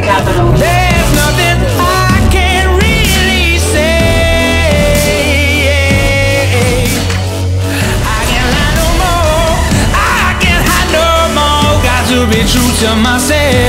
the Capitol. There's nothing I can really say. I can't lie no more. I can't hide no more. Got to be true to myself.